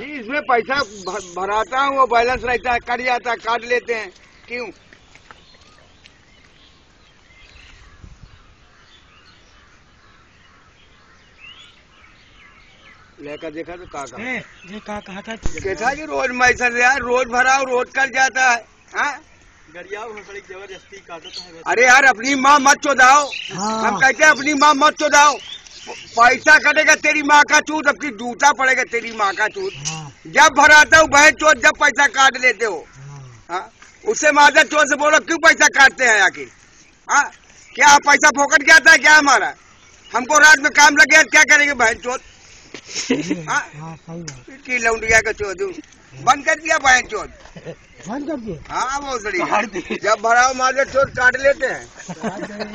जी इसमें पैसा भराता हूँ वो बैलेंस रहता है कट जाता है काट लेते हैं। क्यों? लेकर देखा तो का का ये का कहा था? कहता कि रोज मैसर यार रोज भराओ रोज कट जाता है हाँ? ज़बरदस्ती है। अरे यार अपनी माँ मत चोदाओ। हाँ। हम कहते हैं अपनी माँ मत चोदाओ। पैसा कटेगा तेरी माँ का चूत अब की जूता पड़ेगा तेरी माँ का चूत। जब भराता हूँ बहन चोट जब पैसा काट लेते हो। हाँ? उससे मादर चोर से बोलो क्यों पैसा काटते हैं आखिर? हाँ? क्या पैसा फोकट क्या आता है? क्या हमारा? हमको रात में काम लगे है, क्या करेंगे बहन चोट हाँ? सही की लौंडिया का चोद बंद कर दिया बहन चोट बंद कर दिए हाँ वो सड़ी। जब भराओ मादर चोट काट लेते हैं।